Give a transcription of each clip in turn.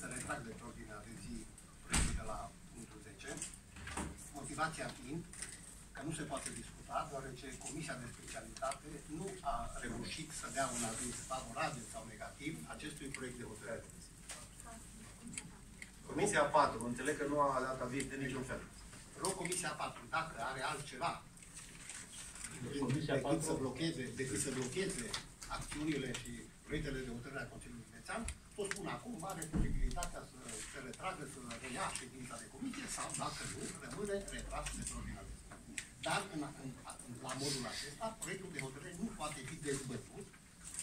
să retrag de pe ordinea de zi proiectul de la punctul 10, motivația fiind că nu se poate discuta, deoarece Comisia de Specialitate nu a reușit să dea un aviz favorabil sau negativ acestui proiect de hotărâre. Comisia 4, înțeleg că nu a dat aviz de niciun fel. Rog Comisia 4, dacă are altceva Comisia decât 4. să blocheze, decât să blocheze acțiunile și proiectele de hotărâre a Consiliului Județean, o spun acum, are posibilitatea să se retragă, să reia ședința de comisie sau, dacă nu, rămâne retras de pe ordinea de zi. Dar, în, în, în, la modul acesta, proiectul de hotărâre nu poate fi dezbătut,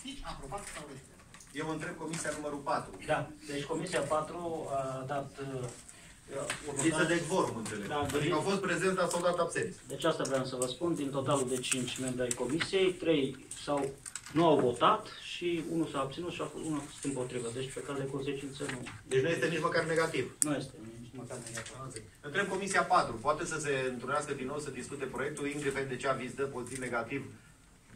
nici aprobat sau respins. Eu întreb Comisia numărul 4. Da, deci Comisia 4 a dat uh, o Lipsă votare- de quorum, înțeleg. Da, Adică au fost prezenți, dar s-au dat absenți. Deci asta vreau să vă spun, din totalul de 5 membri ai comisiei, 3 sau nu au votat și unul s-a abținut și a fost unul a fost împotrivă. Deci pe caz de consecință nu, Deci nu este nici măcar negativ. nu este nici măcar negativ. Întreb Comisia 4. Poate să se întrunească din nou să discute proiectul, indiferent de ce aviz dă pozitiv negativ,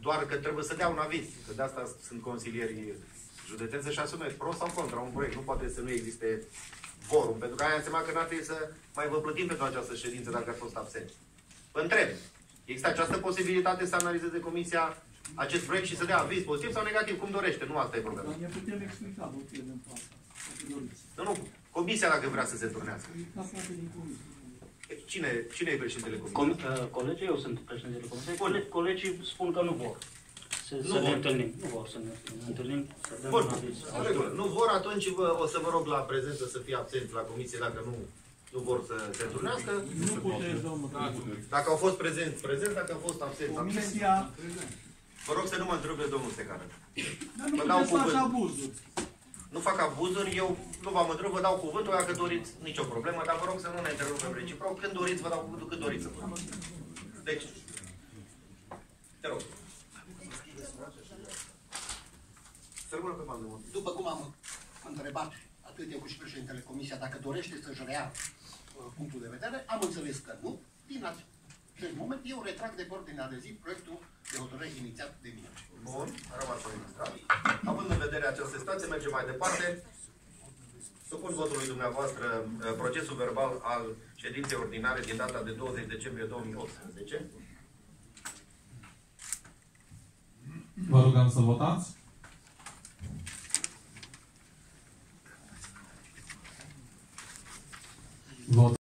doar că trebuie să dea un aviz. Că de asta sunt consilierii județeni să-și asume pro sau contra un proiect. Nu poate să nu existe vorum, pentru că aia înseamnă că n-ar trebui să mai vă plătim pentru această ședință dacă a fost absent. Vă întreb, există această posibilitate să analizeze Comisia acest proiect și să dea aviz pozitiv sau negativ, cum dorește, nu asta e problema. Dar ne putem explica motivele în fața. dacă doriți. Nu, nu, Comisia dacă vrea să se turnească. Ca parte din comisie. Cine, cine e președintele Com, Comisiei? uh, colegii, eu sunt președintele comisiei, Cole, colegii spun că nu vor să, Nu să ne vor. întâlnim. Nu vor să ne întâlnim, să dăm Bun, un aviz. în regulă. Nu vor, atunci vă, o să vă rog la prezență să fie absenți la comisie dacă nu, nu vor să se întâlnească. Nu puteți, domnul președinte. Dacă au fost prezenți, prezenți, dacă au fost absenți, absenți. Comisia, Vă rog să nu mă întrerupe domnul Secară. dar nu Vă dau puteți face cuvânt. abuzuri. Nu fac abuzuri, eu nu v-am întrebat, vă dau cuvântul, dacă doriți, nicio problemă, dar vă rog să nu ne întrerupem reciproc. Când doriți, vă dau cuvântul, când doriți să vă dau. Deci, te rog. Să rămână pe bandă, mă. După cum am întrebat atât eu cât și președintele Comisia dacă dorește să-și rea uh, punctul de vedere, am înțeles că nu. Din acest moment, eu retrag de pe ordinea de zi proiectul de hotărâre inițiat de mine. Bun, a rămas înregistrat. Având în vedere această situație, mergem mai departe. Supun votului dumneavoastră eh, procesul verbal al ședinței ordinare din data de 20 decembrie 2018. Vă rugăm să votați. Vot.